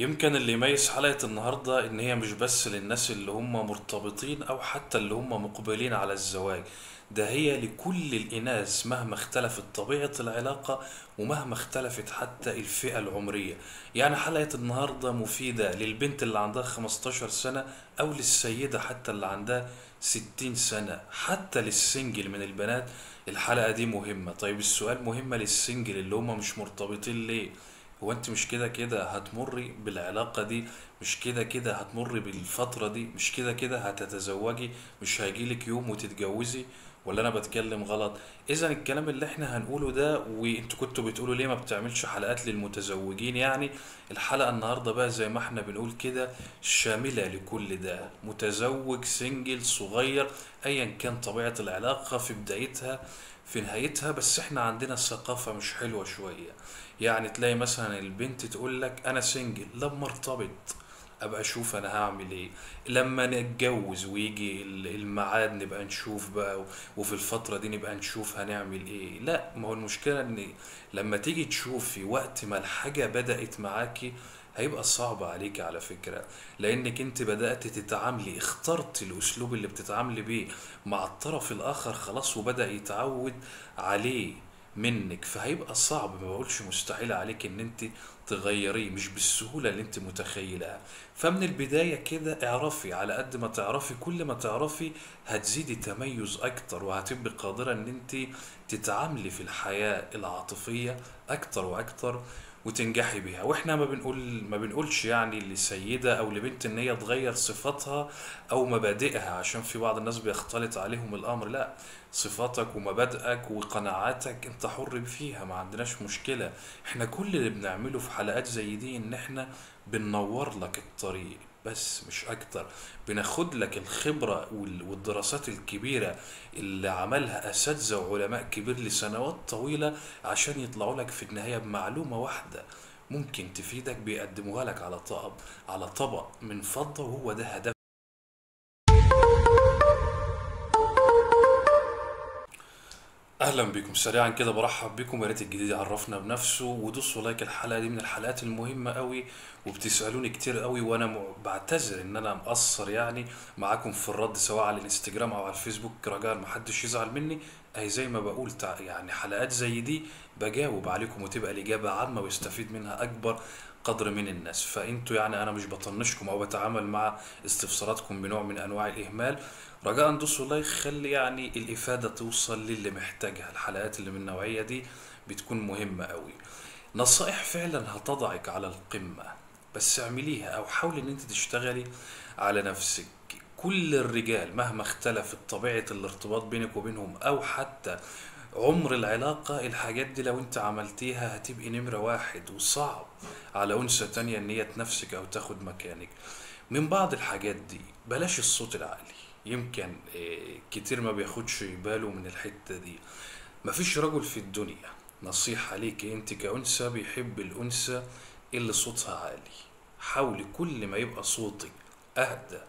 يمكن اللي يميز حلقة النهاردة إن هي مش بس للناس اللي هم مرتبطين أو حتى اللي هم مقبلين على الزواج. ده هي لكل الإناث مهما اختلفت طبيعة العلاقة ومهما اختلفت حتى الفئة العمرية. يعني حلقة النهاردة مفيدة للبنت اللي عندها 15 سنة أو للسيدة حتى اللي عندها 60 سنة. حتى لل single من البنات الحلقة دي مهمة. طيب السؤال مهمة لل single اللي هم مش مرتبطين ليه؟ هو انت مش كده كده هتمري بالعلاقة دي مش كده كده هتمري بالفترة دي مش كده كده هتتزوجي مش هيجيلك يوم وتتجوزي ولا أنا بتكلم غلط؟ إذا الكلام اللي إحنا هنقوله ده وانتوا كنتوا بتقولوا ليه ما بتعملش حلقات للمتزوجين؟ يعني الحلقة النهاردة بقى زي ما إحنا بنقول كده شاملة لكل ده متزوج سنجل صغير ايا كان طبيعة العلاقة في بدايتها. في نهايتها بس إحنا عندنا الثقافة مش حلوة شوية. يعني تلاقي مثلا البنت تقول لك أنا سنجل لما ارتبط أبقى أشوف أنا هعمل إيه. لما نتجوز ويجي ال- الميعاد نبقى نشوف بقى وفي الفترة دي نبقى نشوف هنعمل إيه. لا ما هو المشكلة إن لما تيجي تشوفي وقت ما الحاجة بدأت معاكي هيبقى صعب عليك على فكرة لأنك أنت بدأت تتعاملي اخترت الأسلوب اللي بتتعاملي بيه مع الطرف الآخر خلاص وبدأ يتعود عليه منك. فهيبقى صعب ما بقولش مستحيل عليك إن أنت تغيريه مش بالسهولة اللي أنت متخيلها. فمن البداية كده اعرفي على قد ما تعرفي كل ما تعرفي هتزيدي تميز أكتر وهتبقي قادرة إن أنت تتعاملي في الحياة العاطفية أكتر وأكتر. وتنجحي بيها. وإحنا ما بنقول ما بنقولش يعني لسيدة أو لبنت إن هي تغير صفاتها أو مبادئها عشان في بعض الناس بيختلط عليهم الأمر. لا صفاتك ومبادئك وقناعاتك أنت حر فيها ما عندناش مشكلة. إحنا كل اللي بنعمله في حلقات زي دي إن إحنا بننور لك الطريق. بس مش أكتر. بناخد لك الخبرة وال- والدراسات الكبيرة اللي عملها أساتذة وعلماء كبير لسنوات طويلة عشان يطلعوا لك في النهاية بمعلومة واحدة ممكن تفيدك بيقدموها لك على طبق على طبق من فضة وهو ده هدف أهلا بكم. سريعا كده برحب بكم. يا ريت الجديد يعرفنا بنفسه ودوسوا لايك الحلقة دي من الحلقات المهمة قوي وبتسألوني كتير قوي وأنا بعتذر إن أنا مقصر يعني معاكم في الرد سواء على الإنستجرام أو على الفيسبوك رجاء محدش يزعل مني. اهي زي ما بقول يعني حلقات زي دي بجاوب عليكم وتبقى الإجابة عامة ويستفيد منها أكبر قدر من الناس. فإنتوا يعني أنا مش بطنشكم أو بتعامل مع استفساراتكم بنوع من أنواع الإهمال. رجاء دوسوا لايك خلي يعني الإفادة توصل للي محتاجها. الحلقات اللي من النوعية دي بتكون مهمة قوي نصائح فعلا هتضعك على القمة بس اعمليها أو حاولي إن أنت تشتغلي على نفسك. كل الرجال مهما اختلفت طبيعة الارتباط بينك وبينهم أو حتى عمر العلاقة الحاجات دي لو انت عملتيها هتبقي نمرة واحد وصعب على أنثى تانية إن هي تنافسك أو تاخد مكانك. من بعض الحاجات دي بلاش الصوت العالي. يمكن آه، كتير ما بياخدش باله من الحتة دي. مفيش رجل في الدنيا نصيحة ليك انت كأنثى بيحب الأنثى اللي صوتها عالي. حاولي كل ما يبقى صوتك أهدى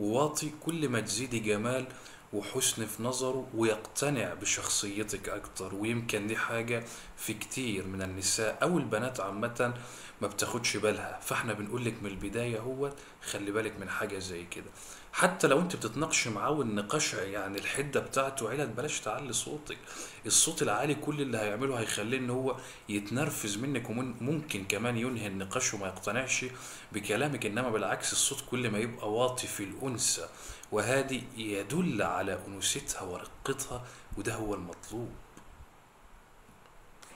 وواطي كل ما تزيدي جمال وحسن في نظره ويقتنع بشخصيتك أكتر ويمكن دي حاجة في كتير من النساء أو البنات عامة ما بتاخدش بالها. فإحنا بنقولك من البداية هو خلي بالك من حاجة زي كده. حتى لو أنت بتتناقش معاه والنقاش يعني الحدة بتاعته عيلة بلاش تعلي صوتك. الصوت العالي كل اللي هيعمله هيخليه إن هو يتنرفز منك وممكن كمان ينهي النقاش وما يقتنعش بكلامك. إنما بالعكس الصوت كل ما يبقى واطي في الأنثى وهذه يدل على أنوثتها ورقتها وده هو المطلوب.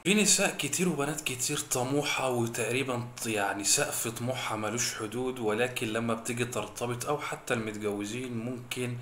في نساء كتير وبنات كتير طموحة وتقريبا يعني سقف طموحها ملوش حدود ولكن لما بتيجي ترتبط أو حتى المتجوزين ممكن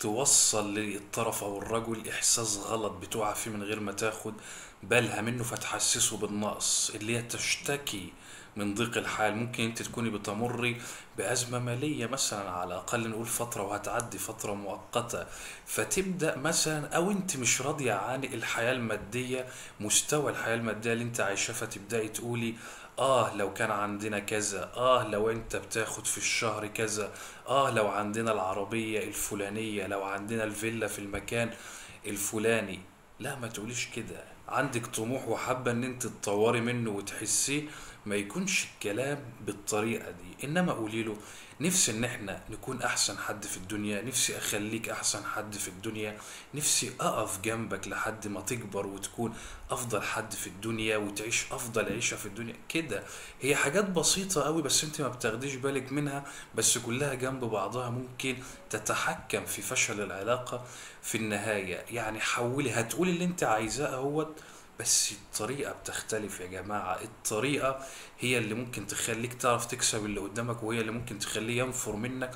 توصل للطرف أو الرجل إحساس غلط بتقع فيه من غير ما تاخد بالها منه فتحسسه بالنقص اللي هي تشتكي من ضيق الحال. ممكن انت تكوني بتمري بأزمة مالية مثلا على الأقل نقول فترة وهتعدي فترة مؤقتة. فتبدأ مثلا أو انت مش راضية عن الحياة المادية مستوى الحياة المادية اللي انت عايشاه فتبدأي تقولي آه لو كان عندنا كذا آه لو انت بتاخد في الشهر كذا آه لو عندنا العربية الفلانية لو عندنا الفيلا في المكان الفلاني. لا ما تقوليش كده. عندك طموح وحابة إن انت تطوري منه وتحسيه ما يكونش الكلام بالطريقة دي. إنما قولي له نفسي إن إحنا نكون أحسن حد في الدنيا نفسي أخليك أحسن حد في الدنيا نفسي أقف جنبك لحد ما تكبر وتكون أفضل حد في الدنيا وتعيش أفضل عيشة في الدنيا. كده. هي حاجات بسيطة قوي بس أنت ما بتاخديش بالك منها بس كلها جنب بعضها ممكن تتحكم في فشل العلاقة في النهاية. يعني حولي هتقولي اللي أنت عايزاه أهوت بس الطريقة بتختلف يا جماعة. الطريقة هي اللي ممكن تخليك تعرف تكسب اللي قدامك وهي اللي ممكن تخليه ينفر منك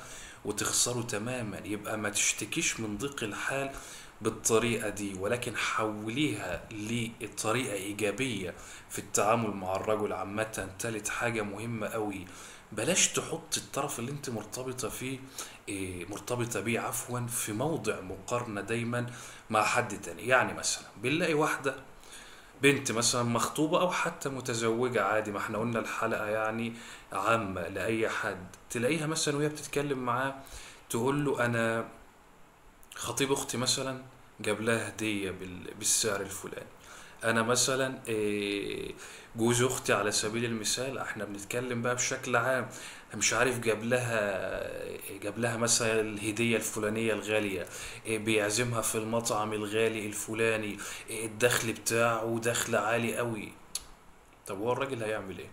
وتخسره تماما. يبقى ما تشتكيش من ضيق الحال بالطريقة دي ولكن حوليها لطريقة إيجابية في التعامل مع الرجل عامة. تالت حاجة مهمة قوي بلاش تحط الطرف اللي انت مرتبطة فيه إيه، مرتبطة بيه عفوا في موضع مقارنة دايما مع حد تاني. يعني مثلا بنلاقي واحدة بنت مثلا مخطوبة أو حتى متزوجة عادي ما إحنا قلنا الحلقة يعني عامة لأي حد. تلاقيها مثلا وهي بتتكلم معاه تقول له أنا خطيب أختي مثلا جاب لها هدية بال- بالسعر الفلاني. أنا مثلا إيه، جوز أختي على سبيل المثال إحنا بنتكلم بقى بشكل عام مش عارف جاب لها جاب لها مثلا الهدية الفلانية الغالية إيه، بيعزمها في المطعم الغالي الفلاني إيه، الدخل بتاعه دخل عالي قوي. طب هو الراجل هيعمل إيه؟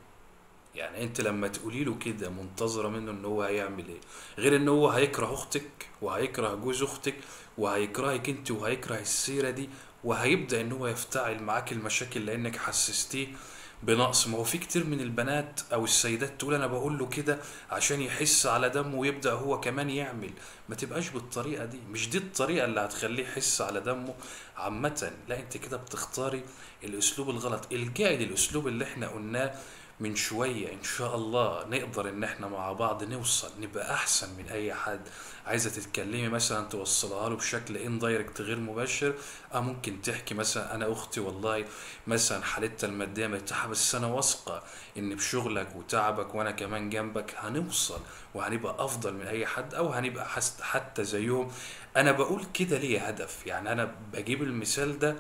يعني أنت لما تقولي له كده منتظرة منه إن هو هيعمل إيه؟ غير إن هو هيكره أختك وهيكره جوز أختك وهيكرهك أنت وهيكره السيرة دي وهيبدأ إن هو يفتعل معاك المشاكل لأنك حسستيه بنقص. ما هو في كتير من البنات أو السيدات تقول أنا بقول له كده عشان يحس على دمه ويبدأ هو كمان يعمل. ما تبقاش بالطريقة دي مش دي الطريقة اللي هتخليه يحس على دمه عامة. لا أنت كده بتختاري الأسلوب الغلط إلجأي للأسلوب اللي إحنا قلناه من شوية إن شاء الله نقدر إن إحنا مع بعض نوصل نبقى أحسن من أي حد. عايزة تتكلمي مثلا توصلها له بشكل اندايركت غير مباشر أه ممكن تحكي مثلا أنا أختي والله مثلا حالتها المادية مرتاحة بس أنا واثقة إن بشغلك وتعبك وأنا كمان جنبك هنوصل وهنبقى أفضل من أي حد أو هنبقى حتى زيهم. أنا بقول كده ليه هدف؟ يعني أنا بجيب المثال ده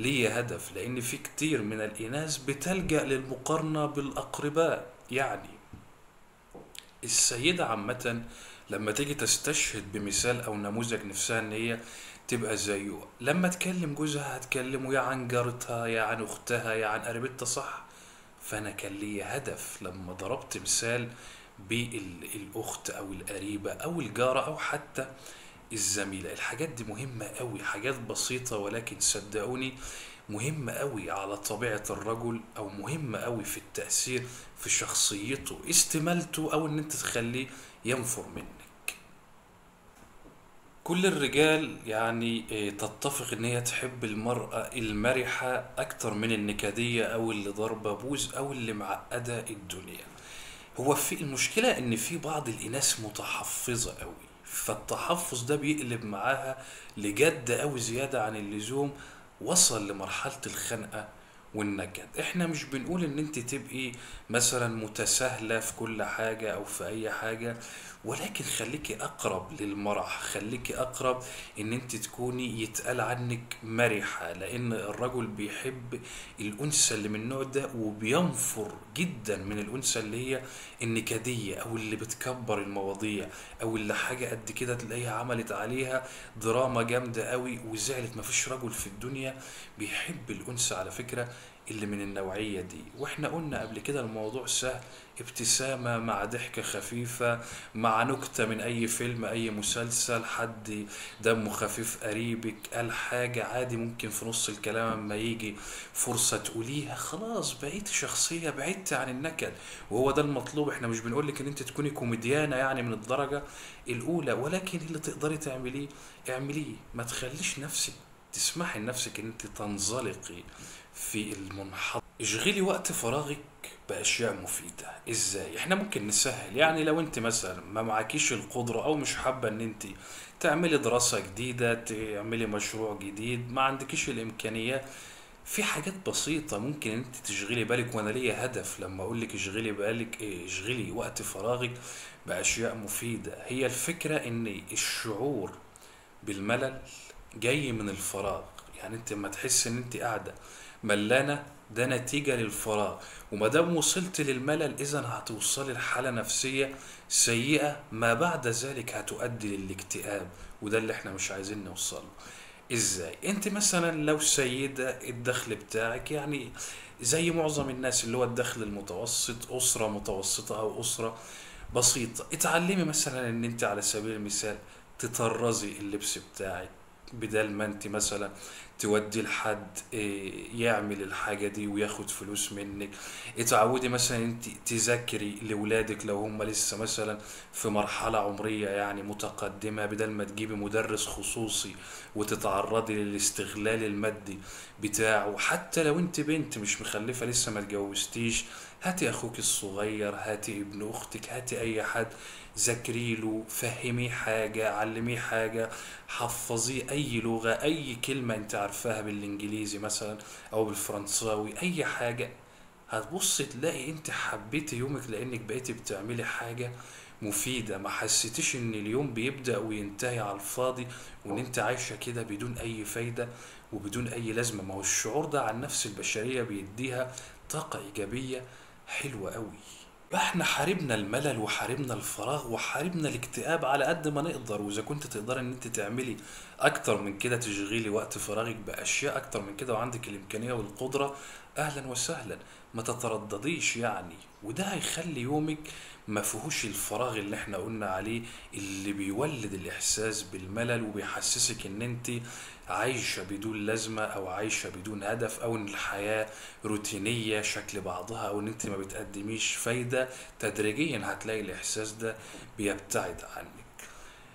ليه هدف لأن في كتير من الإناث بتلجأ للمقارنة بالأقرباء. يعني السيدة عامة لما تيجي تستشهد بمثال أو نموذج نفسها إن هي تبقى زيه لما تكلم جوزها هتكلمه يا عن جارتها يا عن أختها يا عن قريبتها صح؟ فأنا كان لي هدف لما ضربت مثال بالأخت أو القريبة أو الجارة أو حتى الزميلة. الحاجات دي مهمة قوي حاجات بسيطة ولكن صدقوني مهمة قوي على طبيعة الرجل أو مهمة قوي في التأثير في شخصيته استمالته أو إن أنت تخليه ينفر منك. كل الرجال يعني إيه، تتفق إن هي تحب المرأة المرحة أكتر من النكدية أو اللي ضاربة بوز أو اللي معقدة الدنيا. هو في المشكلة إن في بعض الإناث متحفظة قوي. فالتحفظ ده بيقلب معاها لجد قوي زيادة عن اللزوم وصل لمرحلة الخنقة والنكد. إحنا مش بنقول إن أنت تبقي مثلا متساهلة في كل حاجة أو في أي حاجة ولكن خليكي أقرب للمرح خليكي أقرب إن أنت تكوني يتقال عنك مرحة لأن الرجل بيحب الأنثى اللي من النوع ده وبينفر جدا من الأنثى اللي هي النكدية أو اللي بتكبر المواضيع أو اللي حاجة قد كده تلاقيها عملت عليها دراما جامدة قوي وزعلت. مفيش رجل في الدنيا بيحب الأنثى على فكرة اللي من النوعية دي. وإحنا قلنا قبل كده الموضوع سهل. ابتسامة مع ضحكة خفيفة مع نكتة من أي فيلم أي مسلسل. حد دمه خفيف قريبك قال حاجة عادي ممكن في نص الكلام أما يجي فرصة تقوليها. خلاص بقيت شخصية بعدت عن النكد. وهو ده المطلوب. إحنا مش بنقولك إن أنت تكوني كوميديانة يعني من الدرجة الأولى ولكن اللي تقدري تعمليه اعمليه. ما تخليش نفسك تسمحي لنفسك إن أنت تنزلقي. في المنحط. اشغلي وقت فراغك بأشياء مفيدة. إزاي؟ إحنا ممكن نسهل. يعني لو أنت مثلا ما معكيش القدرة أو مش حابة إن أنت تعملي دراسة جديدة تعملي مشروع جديد ما عندكيش الامكانيات في حاجات بسيطة ممكن أنت تشغلي بالك. وأنا ليا هدف لما اقولك اشغلي بالك إيه؟ اشغلي وقت فراغك بأشياء مفيدة. هي الفكرة إن الشعور بالملل جاي من الفراغ. يعني أنت لما تحس إن أنت قاعدة ملانة ده نتيجة للفراغ. وما دام وصلت للملل إذا هتوصلي لحالة نفسية سيئة ما بعد ذلك هتؤدي للاكتئاب وده اللي إحنا مش عايزين نوصله إزاي؟ أنت مثلا لو سيدة الدخل بتاعك يعني زي معظم الناس اللي هو الدخل المتوسط أسرة متوسطة أو أسرة بسيطة. اتعلمي مثلا إن أنت على سبيل المثال تطرزي اللبس بتاعك. بدل ما انت مثلا تودي لحد إيه، يعمل الحاجة دي وياخد فلوس منك. اتعودي مثلا انت تذاكري لولادك لو هم لسه مثلا في مرحلة عمرية يعني متقدمة بدل ما تجيبي مدرس خصوصي وتتعرضي للاستغلال المادي بتاعه. حتى لو انت بنت مش مخلفة لسه ما اتجوزتيش هاتي أخوك الصغير هاتي ابن أختك هاتي أي حد. ذاكري له فهميه حاجة علميه حاجة حفظيه أي لغة أي كلمة أنت عارفاها بالإنجليزي مثلا أو بالفرنساوي أي حاجة. هتبص تلاقي أنت حبيتي يومك لأنك بقيتي بتعملي حاجة مفيدة. ما حسيتيش إن اليوم بيبدأ وينتهي على الفاضي وإن أنت عايشة كده بدون أي فايدة وبدون أي لازمة. ما هو الشعور ده عن نفس البشرية بيديها طاقة إيجابية حلوة قوي. إحنا حاربنا الملل وحاربنا الفراغ وحاربنا الاكتئاب على قد ما نقدر وإذا كنت تقدر إن أنت تعملي أكتر من كده تشغيلي وقت فراغك بأشياء أكتر من كده وعندك الإمكانية والقدرة أهلا وسهلا. ما تتردديش يعني. وده هيخلي يومك ما فيهوش الفراغ اللي إحنا قلنا عليه اللي بيولد الإحساس بالملل وبيحسسك إن أنت عايشة بدون لازمة أو عايشة بدون هدف أو إن الحياة روتينية شكل بعضها أو إن أنت ما بتقدميش فايدة تدريجيا هتلاقي الإحساس ده بيبتعد عنك.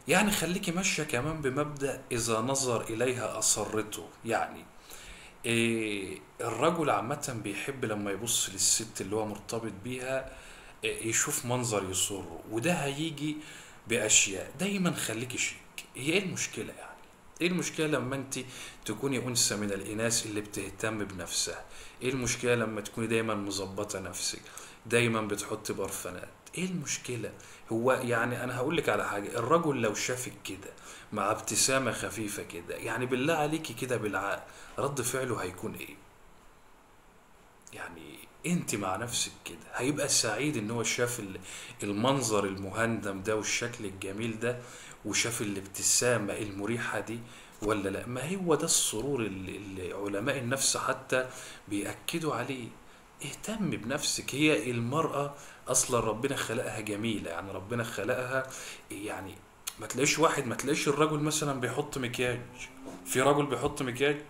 يعني خليكي ماشية كمان بمبدأ إذا نظر إليها أصرته. يعني إيه الرجل عامة بيحب لما يبص للست اللي هو مرتبط بيها إيه يشوف منظر يسره وده هيجي بأشياء دايما خليكي شيك هي إيه المشكلة يعني؟ إيه المشكلة لما أنت تكوني أنثى من الإناث اللي بتهتم بنفسها؟ إيه المشكلة لما تكوني دايما مظبطة نفسك؟ دايما بتحطي برفانات؟ إيه المشكلة؟ هو يعني أنا هقول لك على حاجة الرجل لو شافك كده مع ابتسامة خفيفة كده يعني بالله عليكي كده بالعقل رد فعله هيكون إيه؟ يعني انت مع نفسك كده هيبقى سعيد إن هو شاف ال- المنظر المهندم ده والشكل الجميل ده وشاف الابتسامة المريحة دي ولا لأ؟ ما هو ده السرور اللي علماء النفس حتى بيأكدوا عليه. اهتم بنفسك هي المرأة أصلا ربنا خلقها جميلة يعني ربنا خلقها يعني ما تلاقيش واحد ما تلاقيش الرجل مثلا بيحط مكياج في رجل بيحط مكياج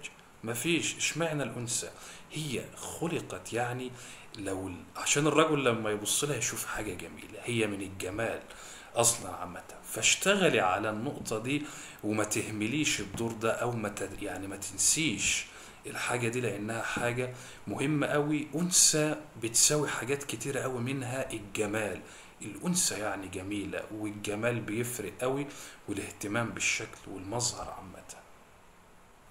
ما فيش اشمعنى الأنثى هي خلقت يعني لو عشان الرجل لما يبص لها يشوف حاجة جميلة هي من الجمال أصلا عامة فاشتغلي على النقطة دي وما تهمليش الدور ده أو ما. يعني ما تنسيش الحاجة دي لأنها حاجة مهمة قوي أنثى بتساوي حاجات كتيرة قوي منها الجمال. الأنثى يعني جميلة والجمال بيفرق قوي والاهتمام بالشكل والمظهر عامة.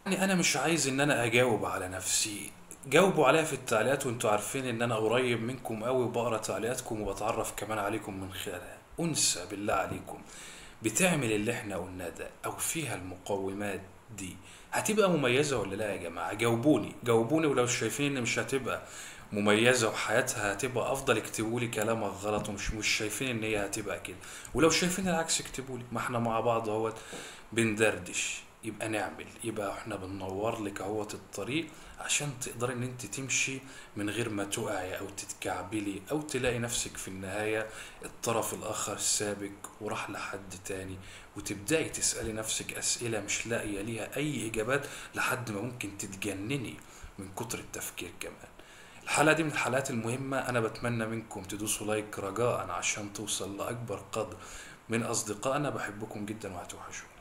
يعني أنا مش عايز إن أنا أجاوب على نفسي. جاوبوا عليا في التعليقات وأنتوا عارفين إن أنا قريب منكم قوي وبقرأ تعليقاتكم وبتعرف كمان عليكم من خلالها. أنثى بالله عليكم. بتعمل اللي إحنا قلناه ده أو فيها المقومات دي. هتبقى مميزة ولا لا يا جماعة؟ جاوبوني. جاوبوني ولو شايفين إن مش هتبقى مميزة وحياتها هتبقى أفضل اكتبوا لي كلامك غلط ومش مش شايفين إن هي هتبقى كده. ولو شايفين العكس اكتبوا لي. ما إحنا مع بعض أهوت بندردش. يبقى نعمل يبقى إحنا بننور لك أهوت الطريق عشان تقدري إن أنت تمشي من غير ما تقعي أو تتكعبلي أو تلاقي نفسك في النهاية الطرف الآخر سابك وراح لحد تاني وتبدأي تسألي نفسك أسئلة مش لاقية ليها أي إجابات لحد ما ممكن تتجنني من كتر التفكير كمان. الحلقة دي من الحلقات المهمة أنا بتمنى منكم تدوسوا لايك رجاء عشان توصل لأكبر قدر. من أصدقائنا بحبكم جدا وهتوحشوني